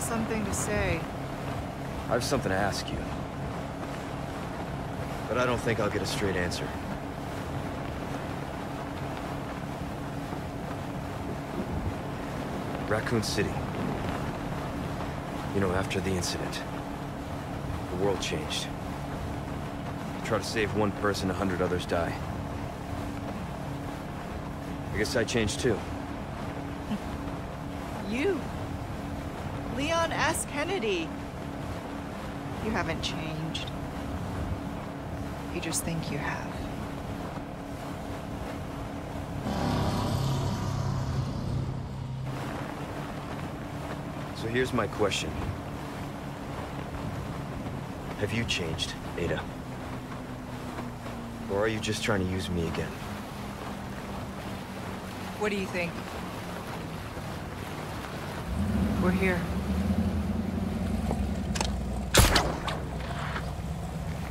Got something to say. I have something to ask you. But I don't think I'll get a straight answer. Raccoon City. You know, after the incident, the world changed. Try to save one person, a hundred others die. I guess I changed too. You. Leon S. Kennedy. You haven't changed. You just think you have. So here's my question. Have you changed, Ada? Or are you just trying to use me again? What do you think? We're here.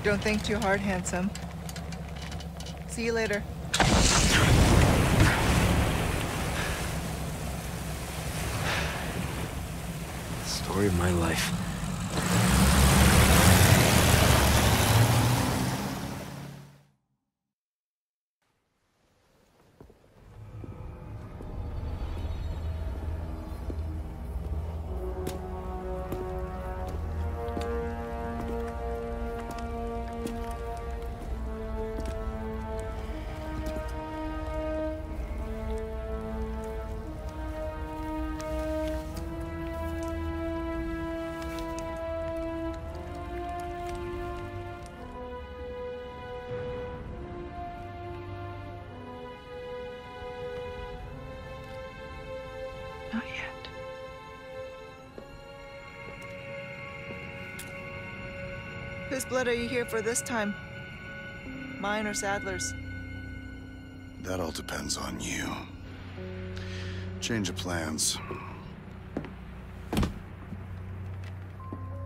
Don't think too hard, handsome. See you later. Story of my life. Blood are you here for this time? Mine or Sadler's? That all depends on you. Change of plans.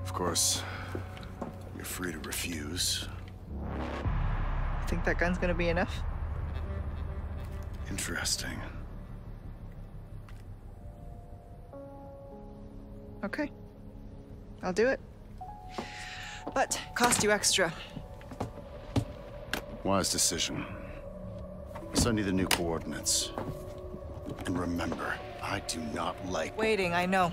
Of course, you're free to refuse. You Think that gun's gonna be enough? Interesting. Okay. I'll do it. Cost you extra. Wise decision. Send you the new coordinates. And remember, I do not like... Waiting, I know.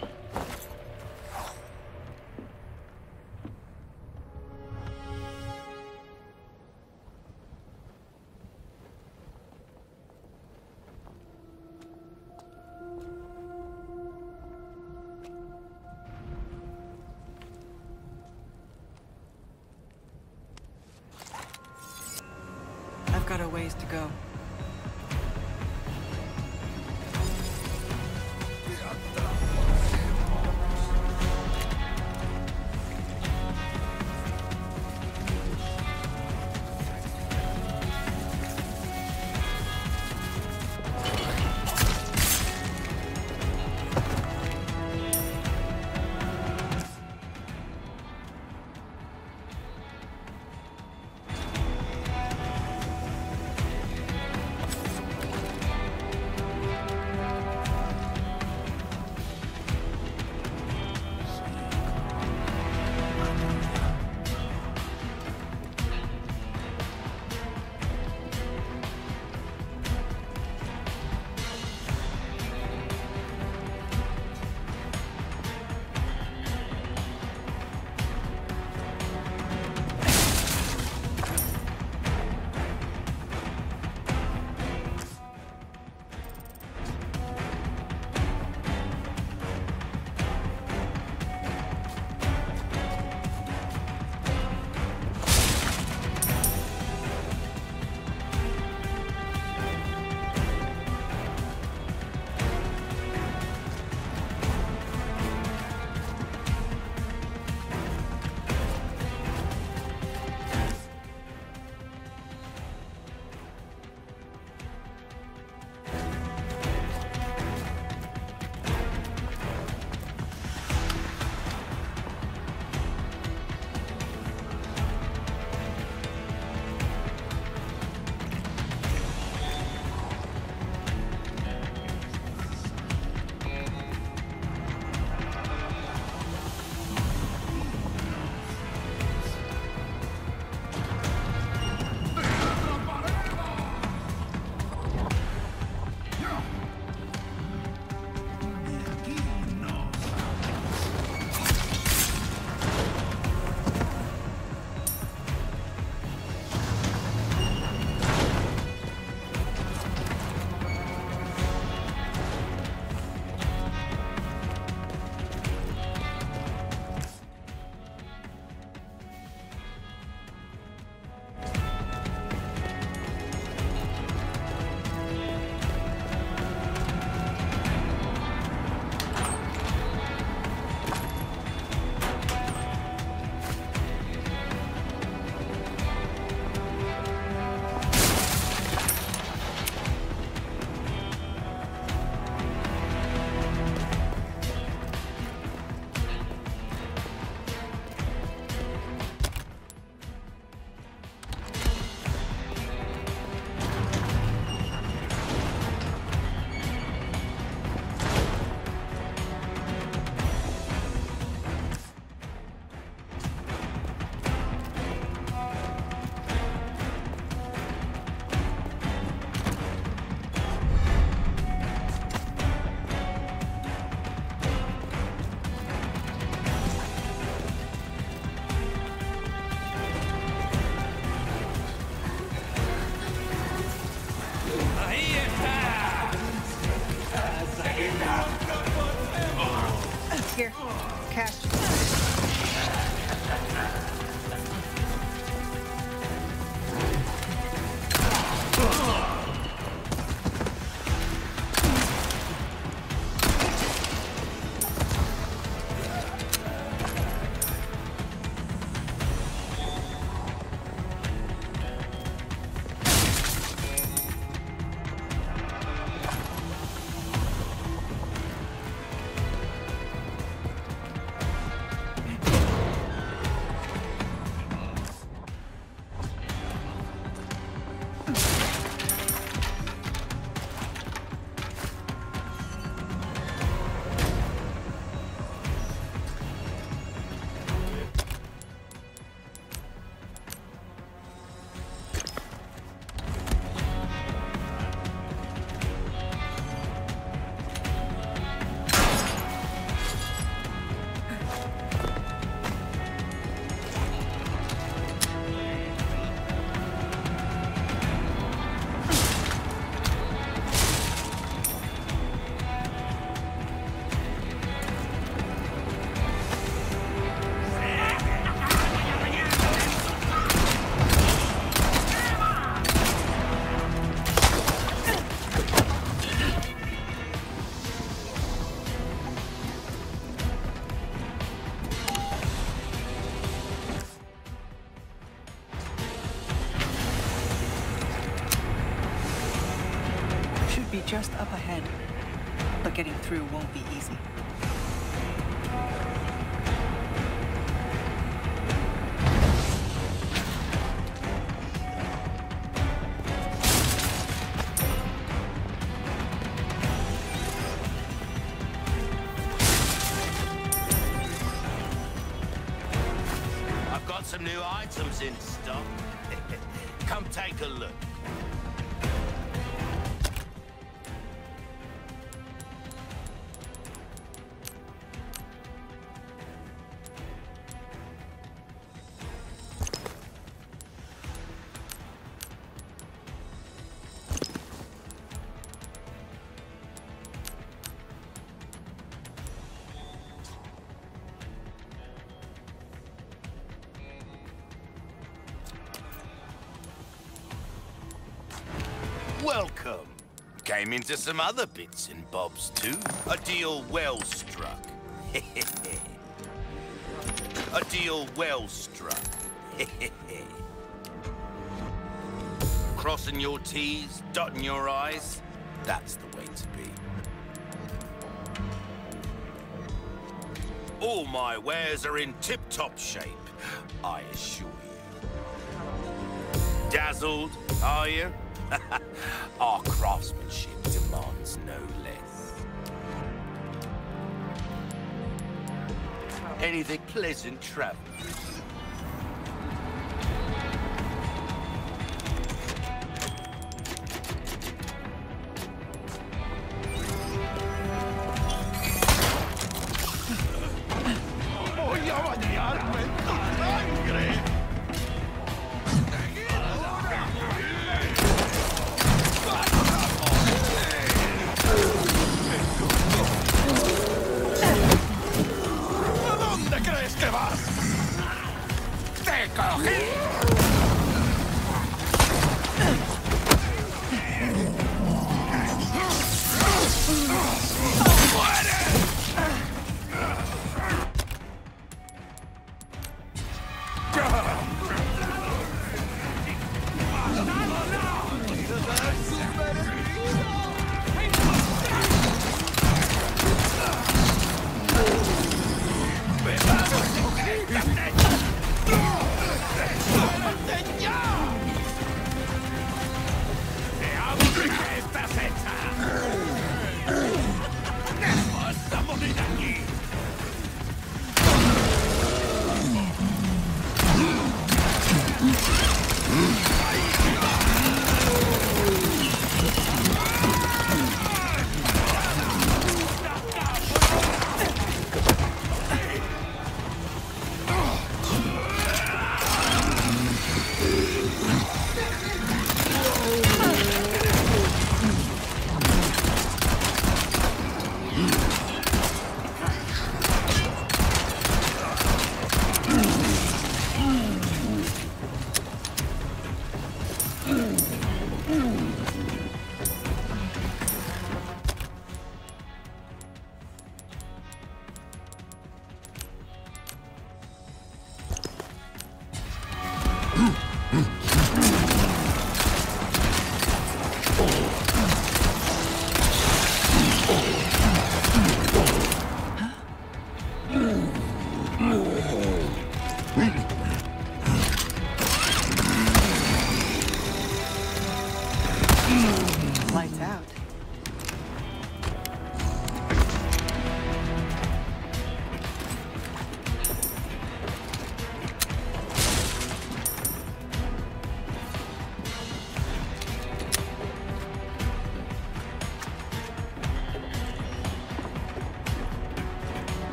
Just up ahead. But getting through won't be easy. I've got some new items in into some other bits and bobs too. A deal well struck. A deal well struck. Crossing your T's, dotting your I's, that's the way to be. All my wares are in tip-top shape, I assure you. Dazzled, are you? Our craftsmanship demands no less. Anything pleasant travel.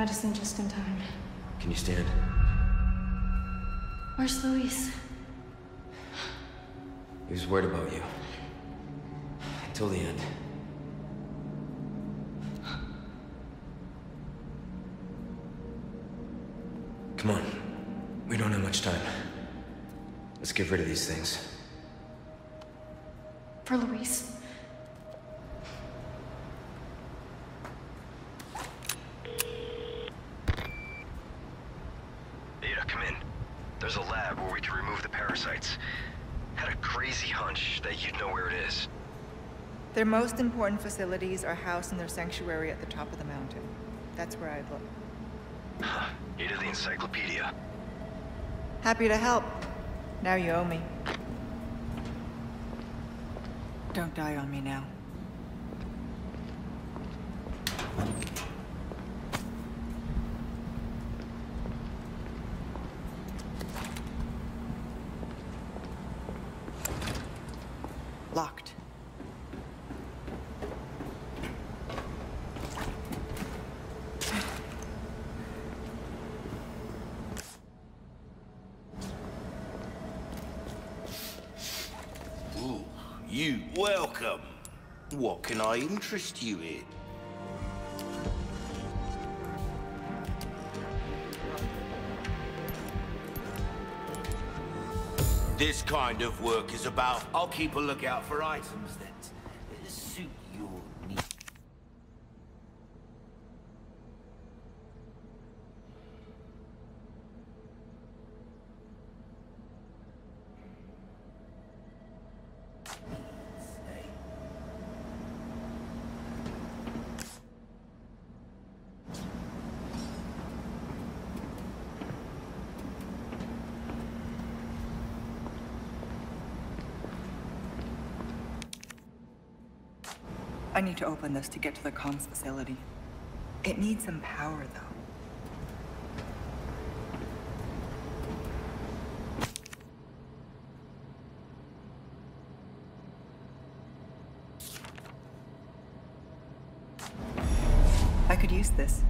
Medicine just in time. Can you stand? Where's Luis? He was worried about you. Until the end. Come on. We don't have much time. Let's get rid of these things. For Luis. Ada, come in. There's a lab where we can remove the parasites. Had a crazy hunch that you'd know where it is. Their most important facilities are housed in their sanctuary at the top of the mountain. That's where I'd look. Huh. Ada the encyclopedia. Happy to help. Now you owe me. Don't die on me now. Locked. Ooh, you welcome. What can I interest you in? This kind of work is about I'll keep a lookout for items that suit your needs. I need to open this to get to the comms facility. It needs some power, though. I could use this.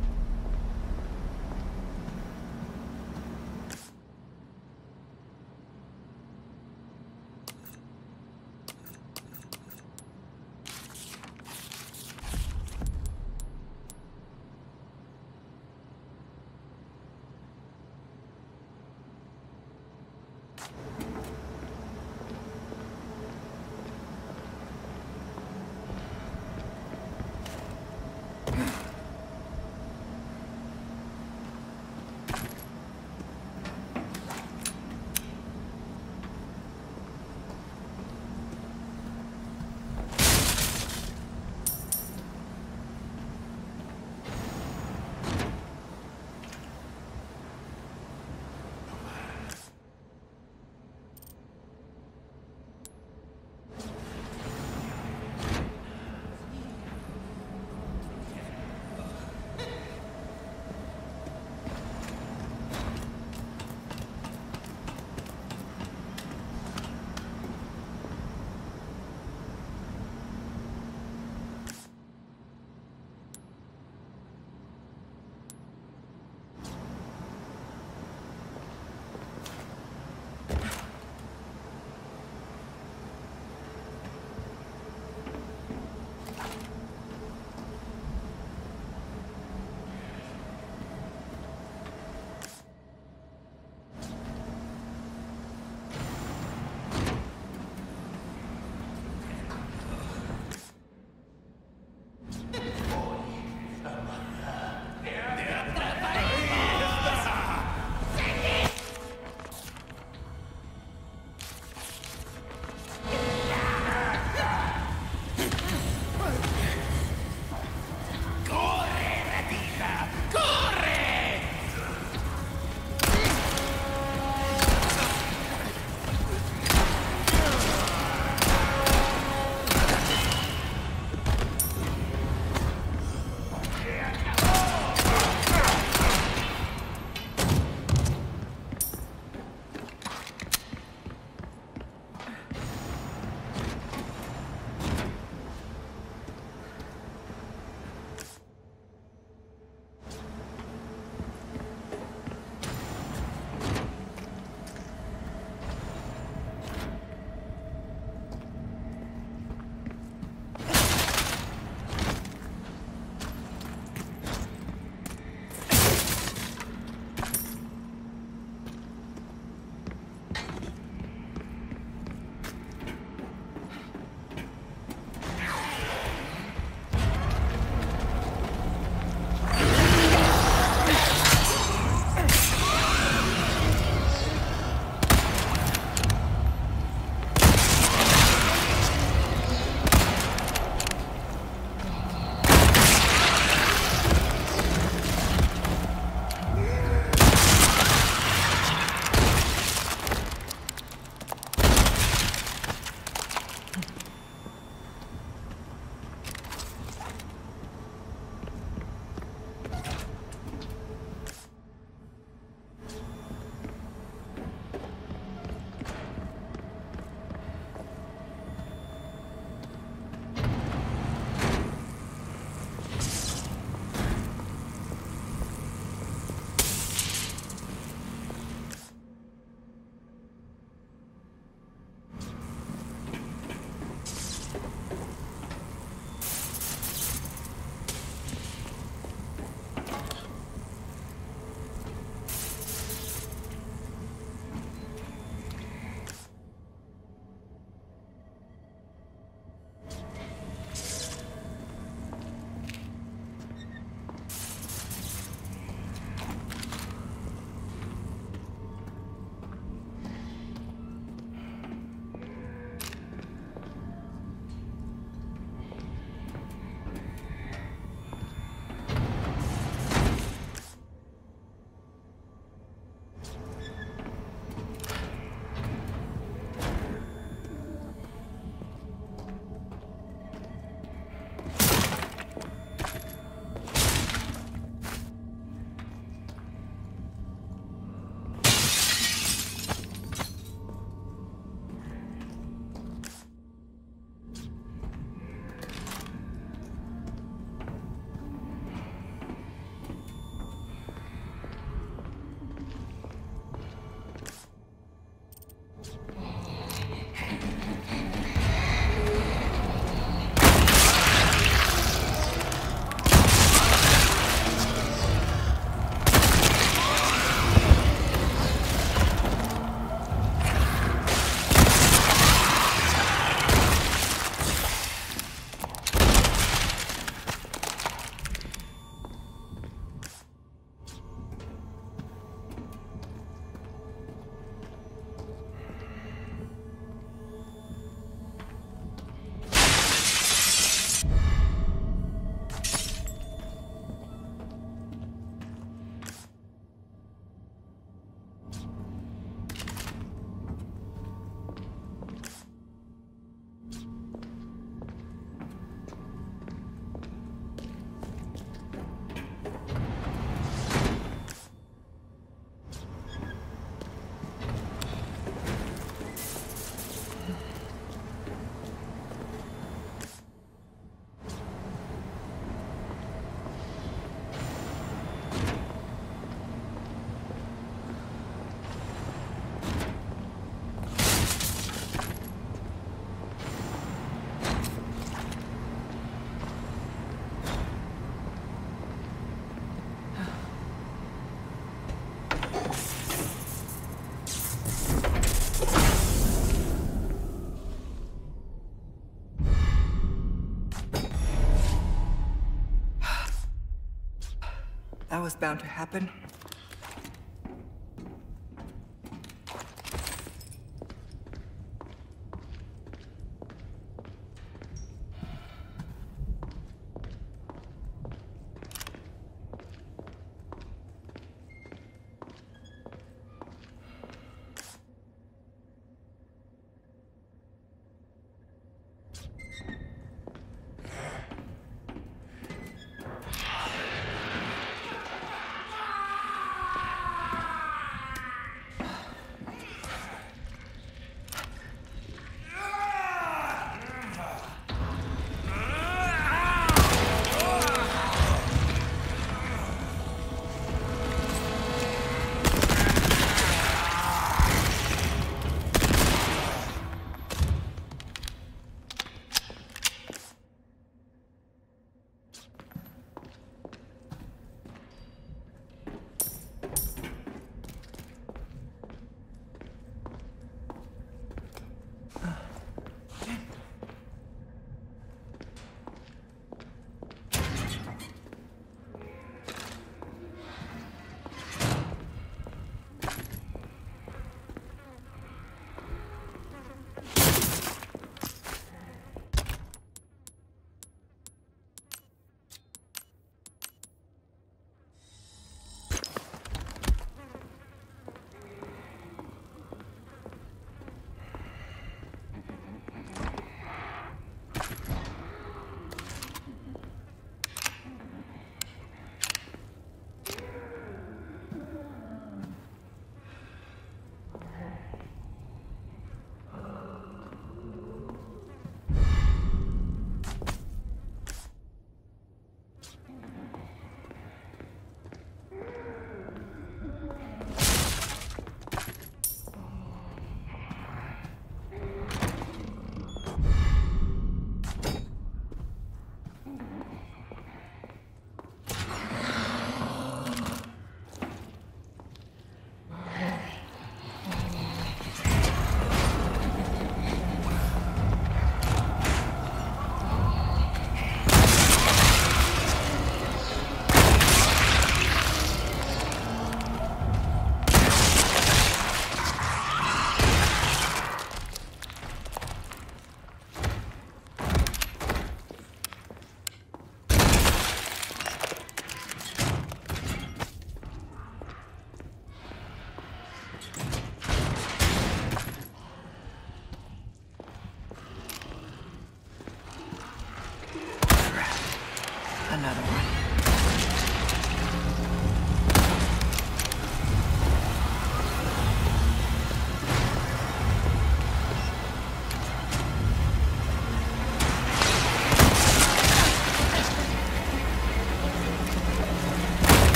Was bound to happen.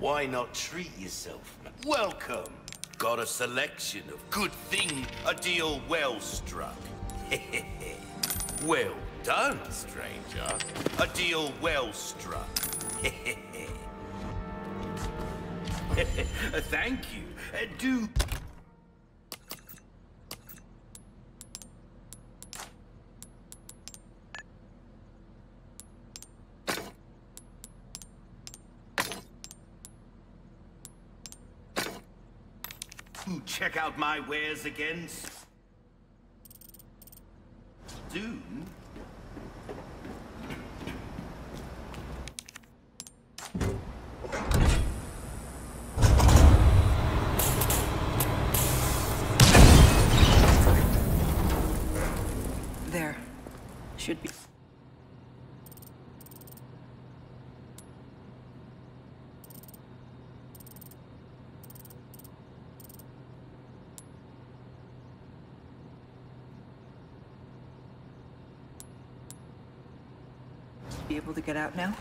Why not treat yourself? Welcome. Got a selection of good thing, a deal well struck. well done, stranger. A deal well struck. Thank you. Uh, do... Check out my wares again soon. There. Should be. Be able to get out now?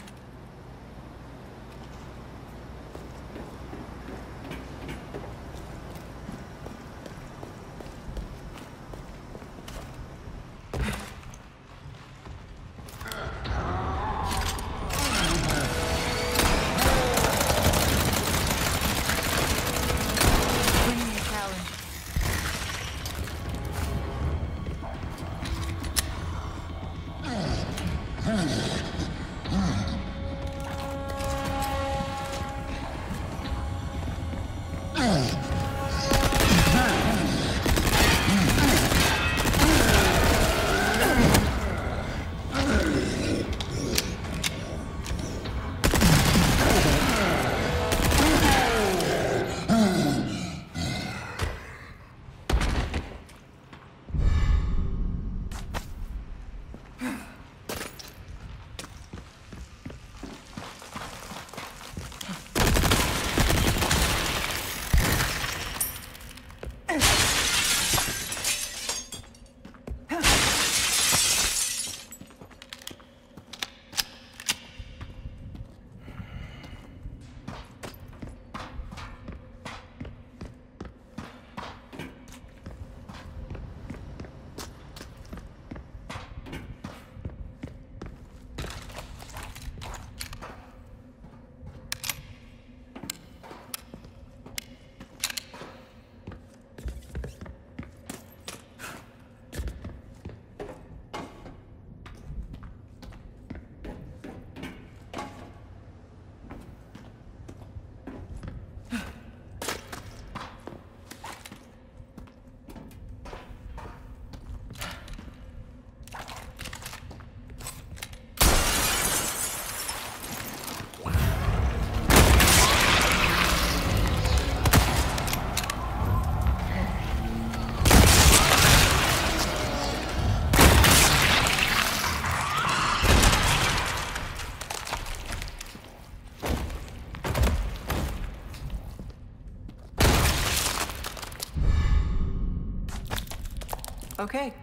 Okay.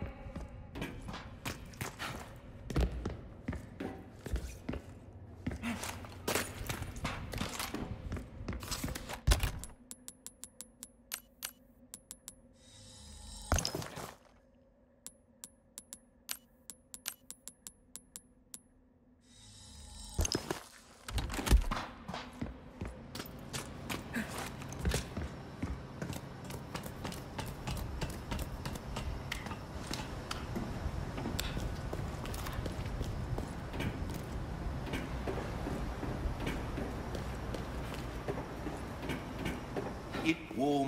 It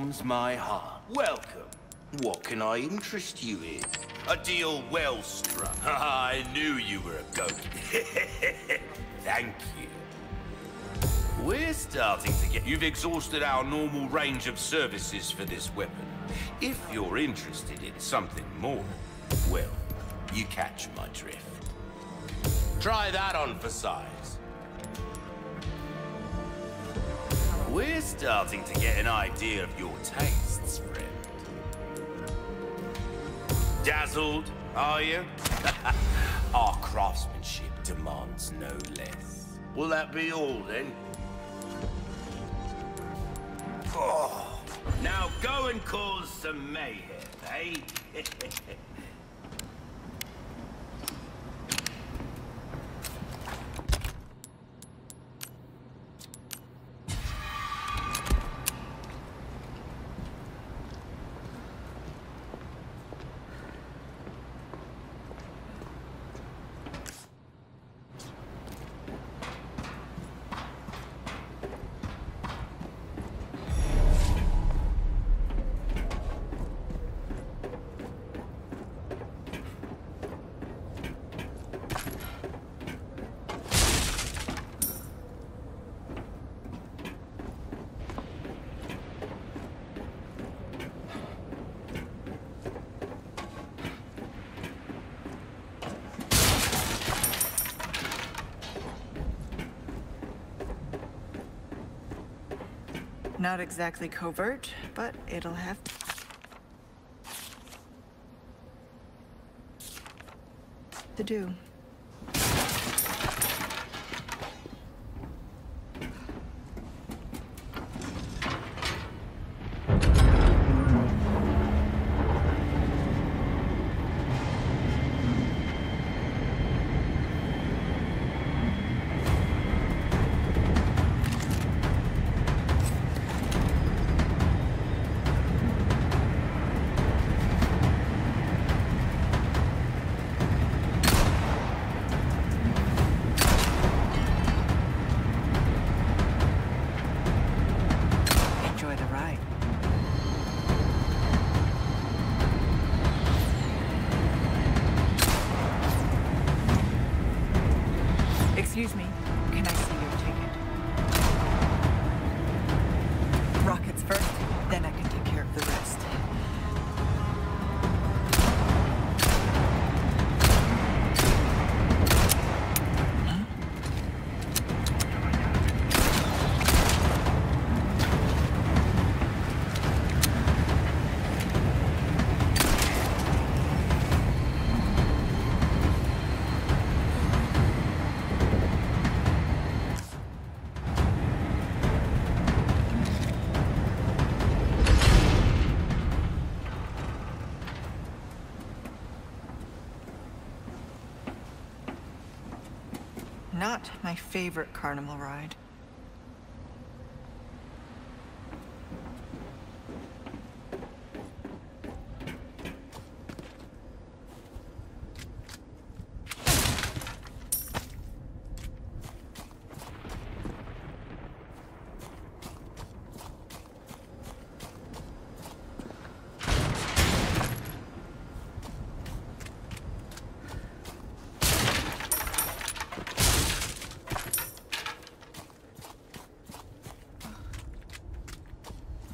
warms my heart. Welcome. What can I interest you in? A deal well struck. I knew you were a goat. Thank you. We're starting to get... You've exhausted our normal range of services for this weapon. If you're interested in something more, well, you catch my drift. Try that on for size. We're starting to get an idea of your tastes, friend. Dazzled, are you? Our craftsmanship demands no less. Will that be all, then? Oh, now go and cause some mayhem, eh? Not exactly covert, but it'll have to do. My favorite carnival ride.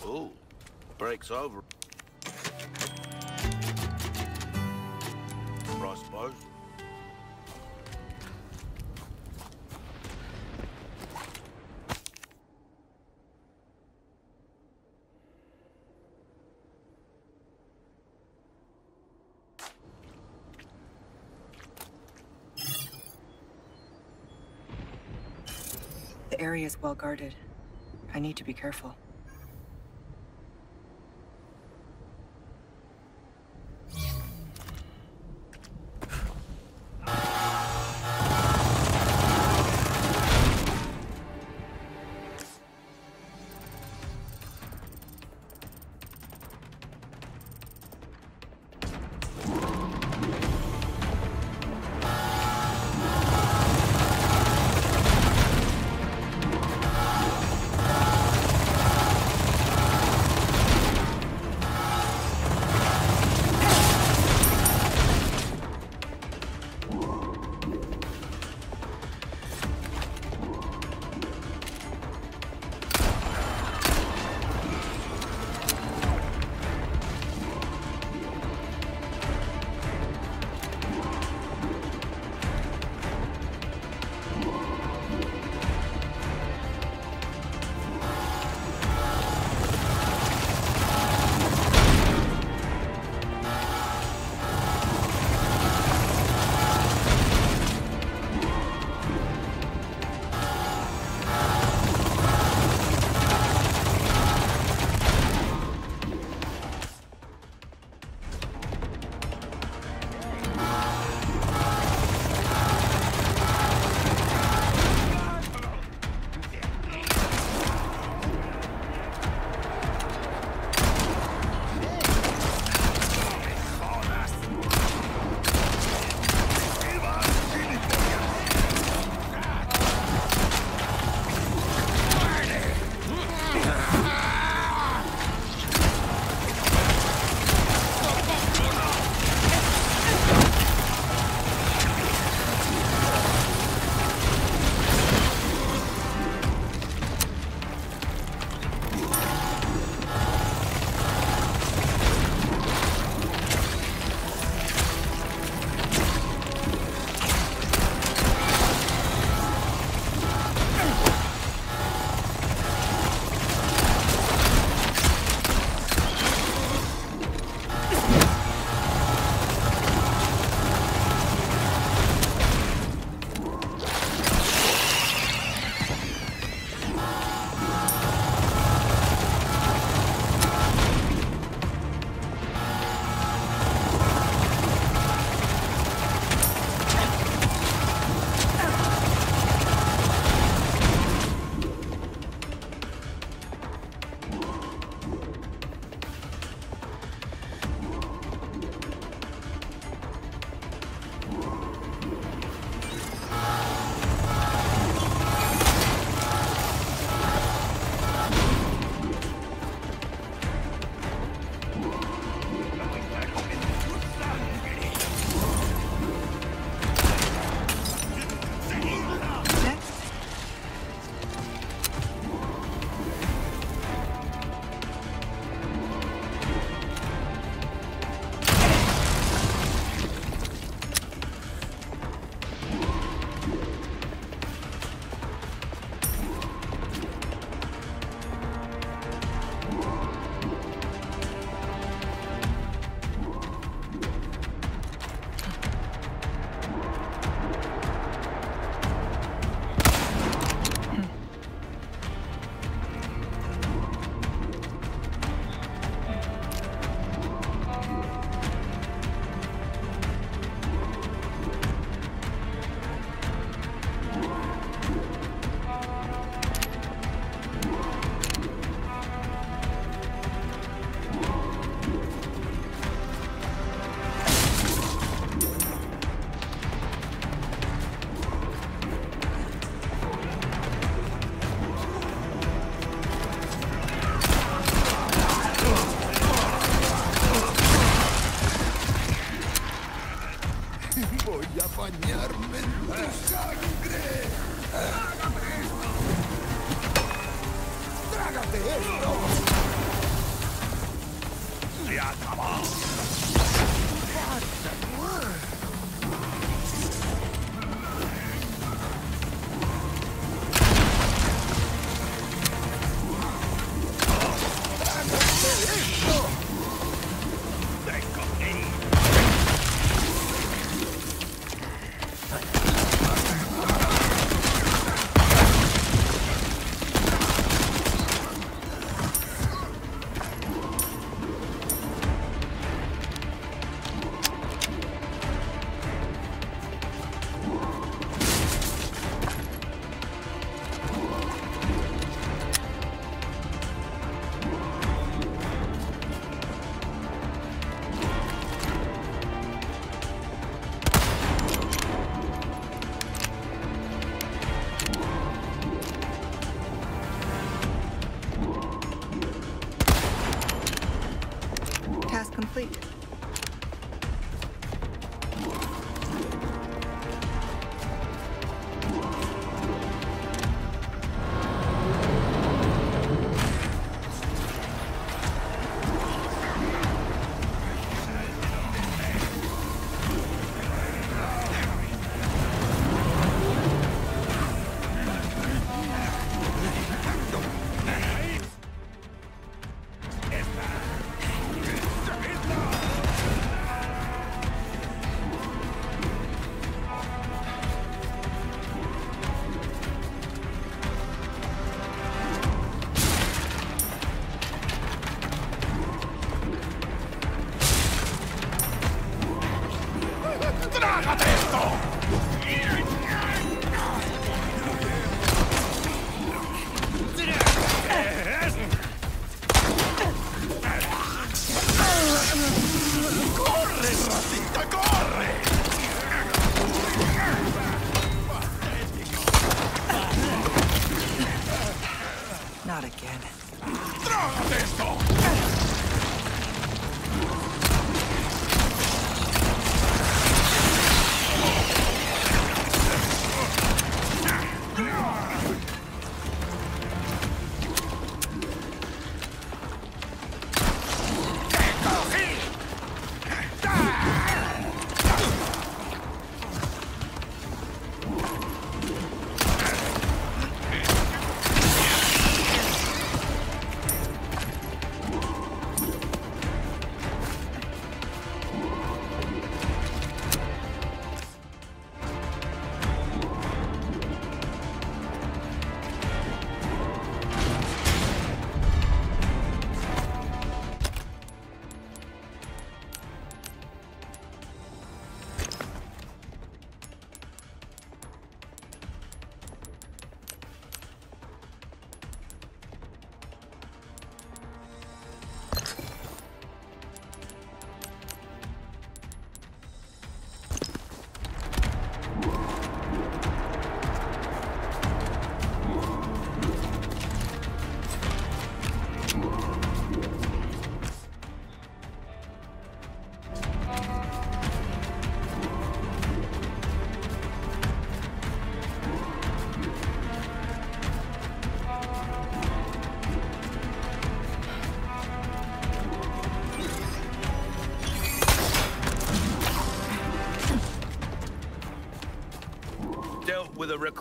Ooh, break's over. I suppose. The area is well guarded. I need to be careful.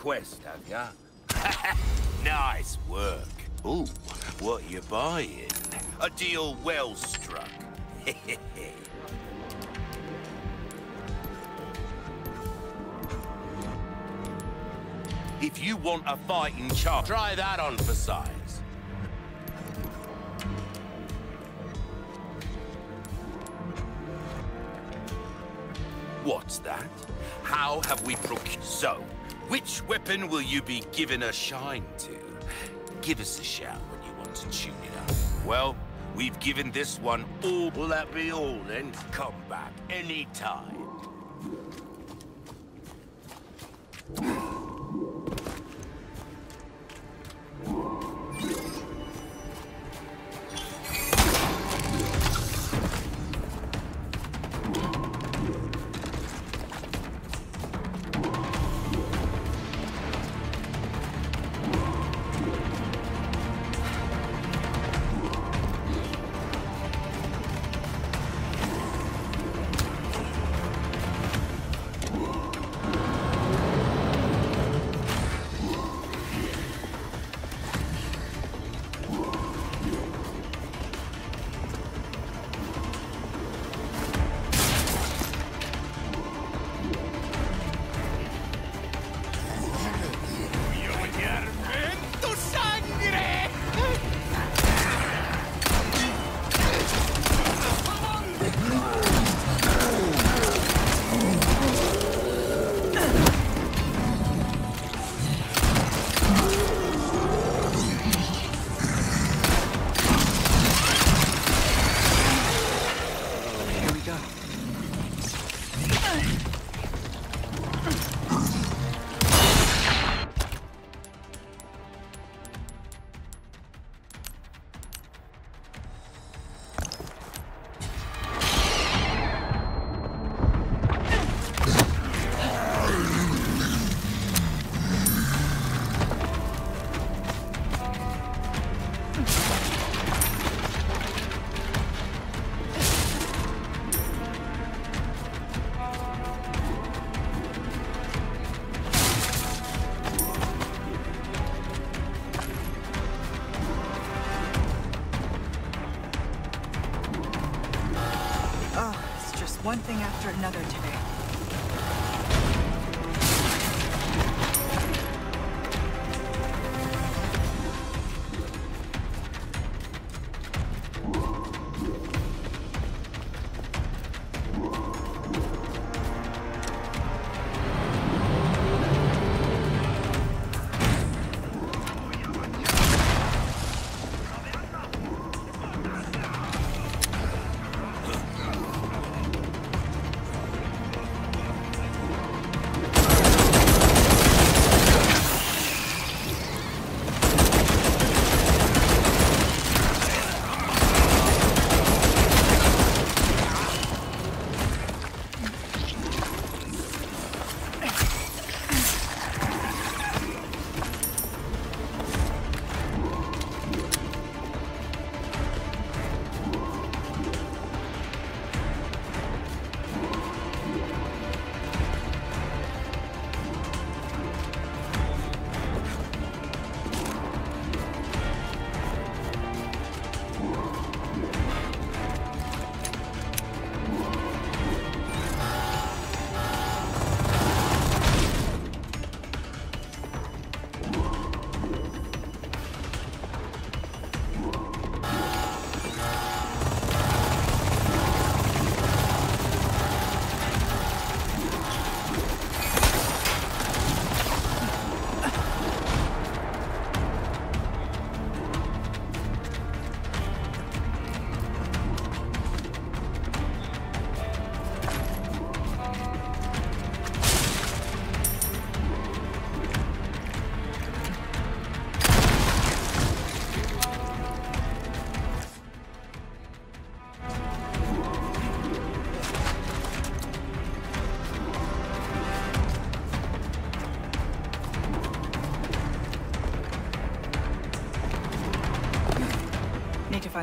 Request, have ya? nice work. Ooh, what you buying? A deal well struck. if you want a fighting chance, try that on for size. What's that? How have we procured? So, which weapon will you be giving a shine to? Give us a shout when you want to tune it up. Well, we've given this one all. Will that be all then? Come back anytime.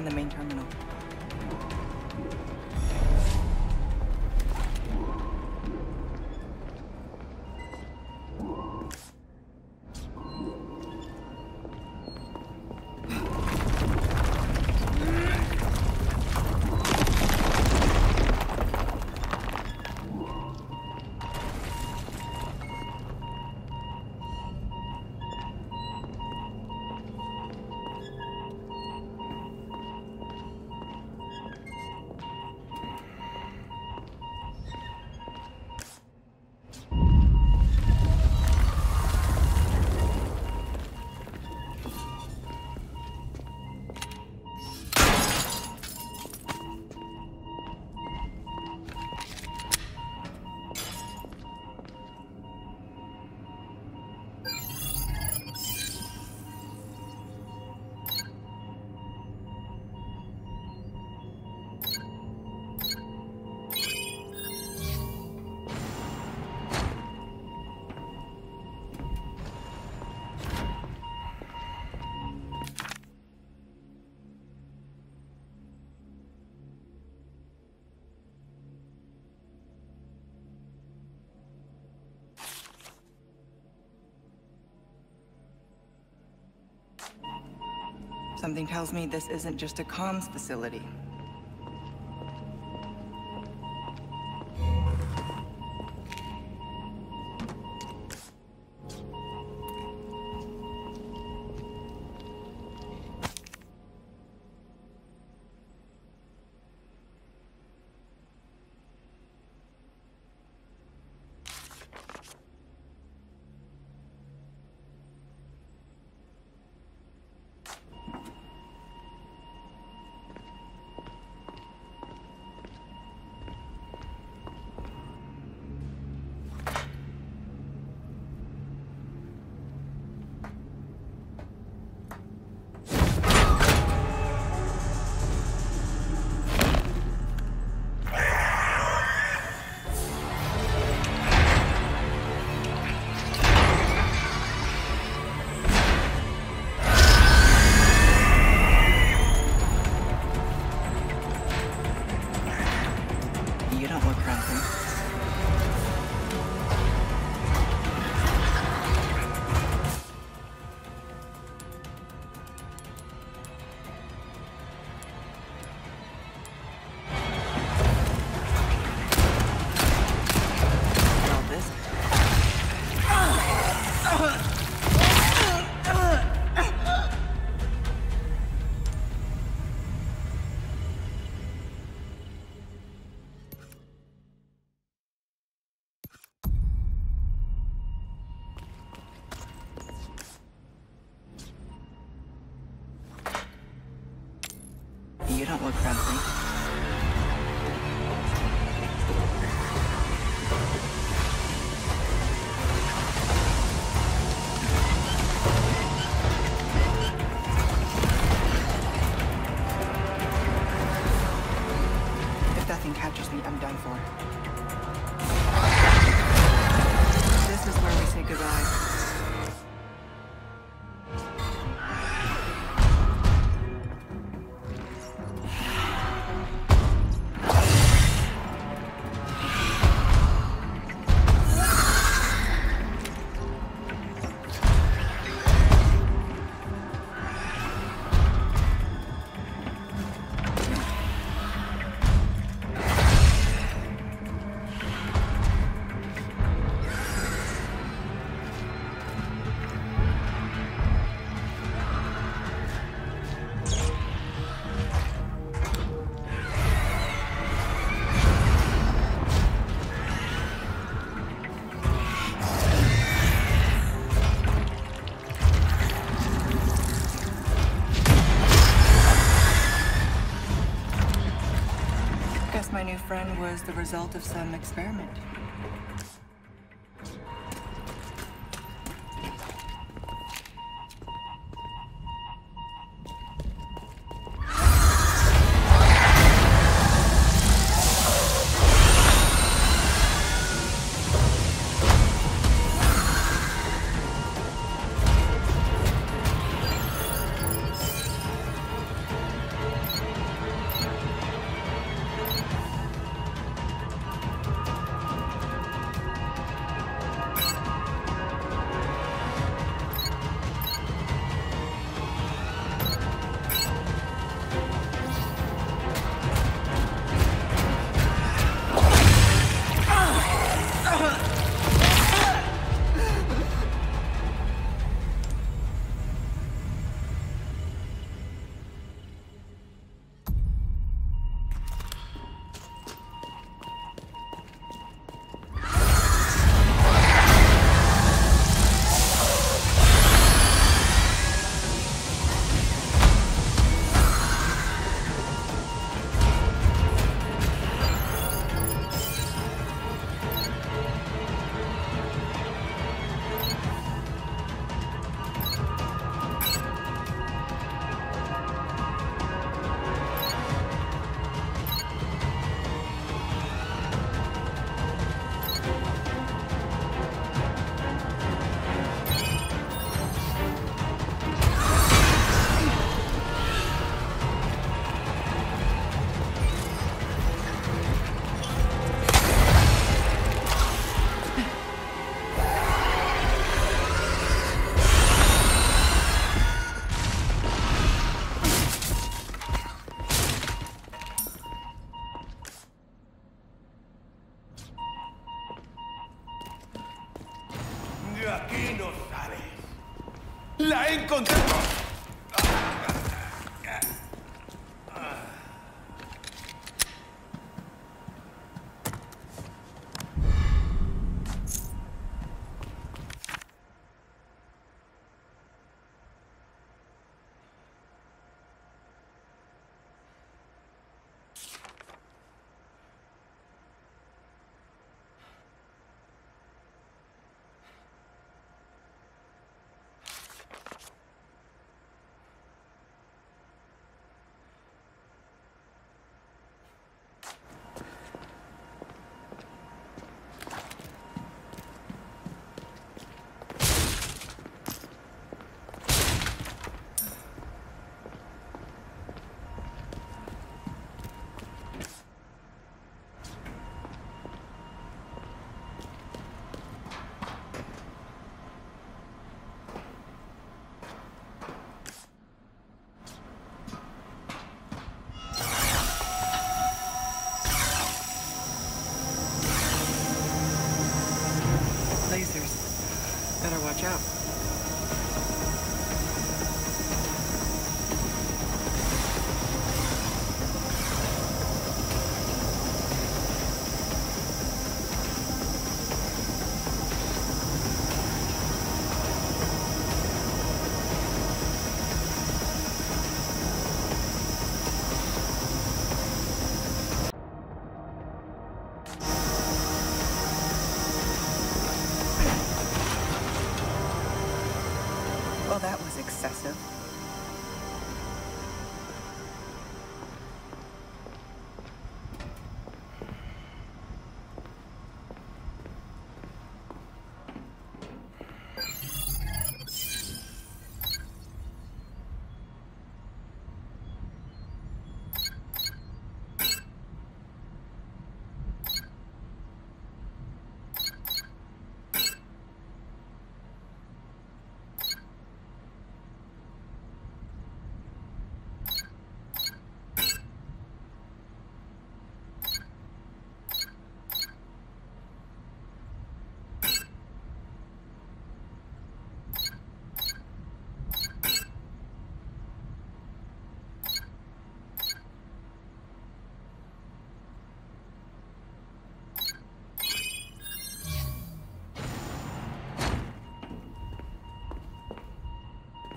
Find the main. Something tells me this isn't just a comms facility. My new friend was the result of some experiment.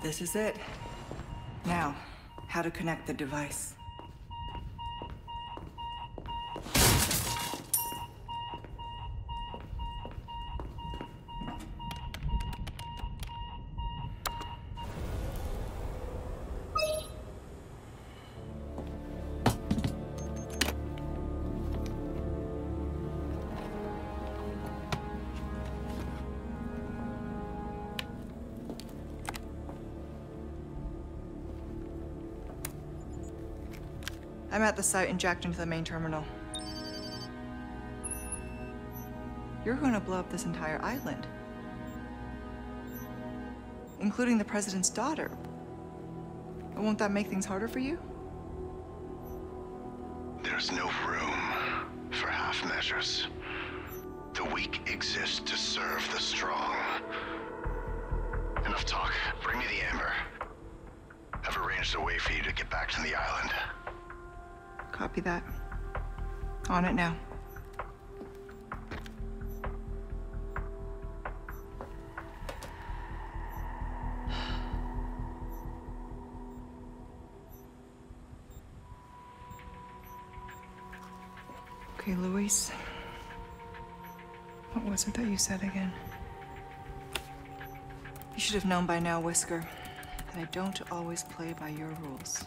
This is it. Now, how to connect the device. I'm at the site jacked into the main terminal. You're going to blow up this entire island. Including the president's daughter. Won't that make things harder for you? There's no room for half measures. The weak exist to serve the strong. Enough talk. Bring me the amber. I've arranged a way for you to get back to the island. Copy that. On it now. Okay, Luis. What was it that you said again? You should have known by now, Wesker, that I don't always play by your rules.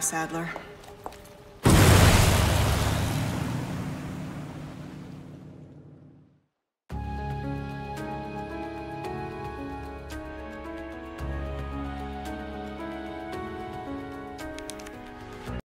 Saddler.